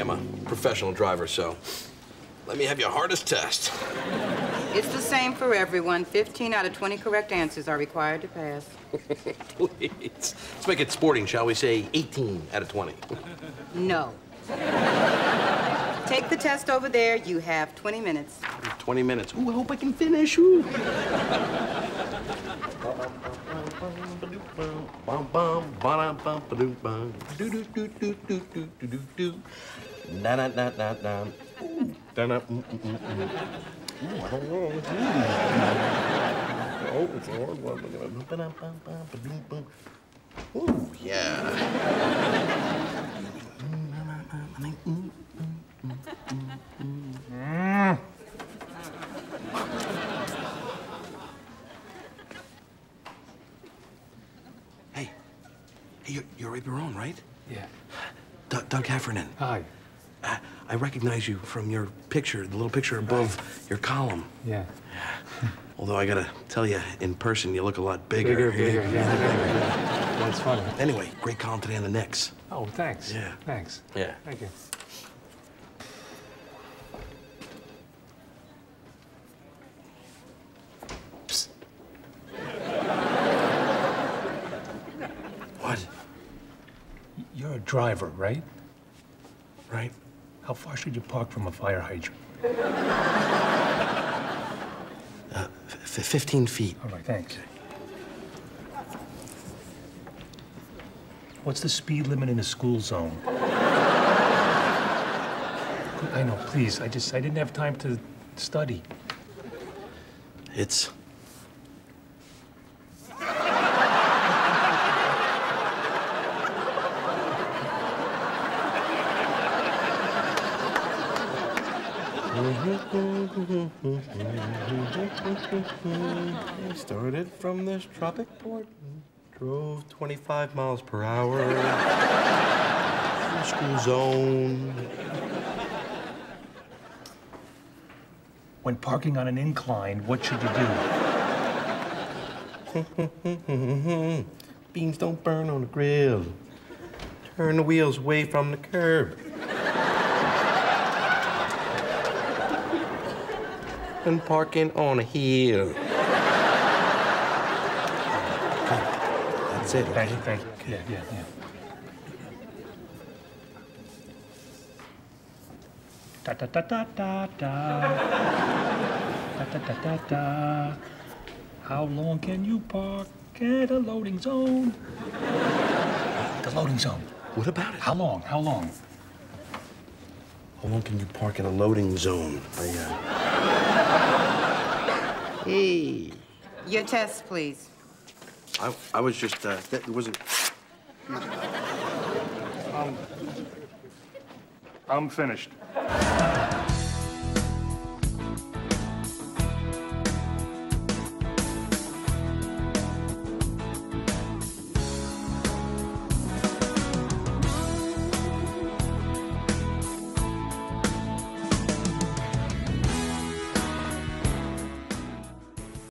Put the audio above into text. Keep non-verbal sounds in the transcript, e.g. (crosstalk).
I'm a professional driver, so let me have your hardest test. It's the same for everyone. 15 out of 20 correct answers are required to pass. (laughs) Please. Let's make it sporting, shall we say 18 out of 20. No. Take the test over there. You have 20 minutes. 20 minutes. Ooh, I hope I can finish. Oh, it's a hard one. Ooh, yeah. Hey, you're, you're Ray Barone, right? Yeah. Doug, Doug Heffernan. Hi. I, I recognize you from your picture, the little picture above your column. Yeah. (laughs) Although I gotta tell you, in person, you look a lot bigger. Bigger, bigger, yeah, bigger, yeah. That's funny. Anyway, great column today on the Knicks. Oh, thanks. Yeah. Thanks. Yeah. Thank you. You're a driver, right? Right? How far should you park from a fire hydrant? Uh, f- 15 feet. All right, thanks. What's the speed limit in a school zone? I know, please. I just, I didn't have time to study. It's. Mm-hmm. Started from this tropic port, drove 25 miles per hour. School zone. When parking on an incline, what should you do? (laughs) Beans don't burn on the grill. Turn the wheels away from the curb. And parking on a hill. That's it. Thank you, thank you. Yeah, yeah, yeah. Da da da da da da. Da da da da da. How long can you park at a loading zone? The loading zone. What about it? How long? How long? How long can you park in a loading zone? I, uh... Hey. Your test, please. I, I was just, uh, that wasn't. I'm finished.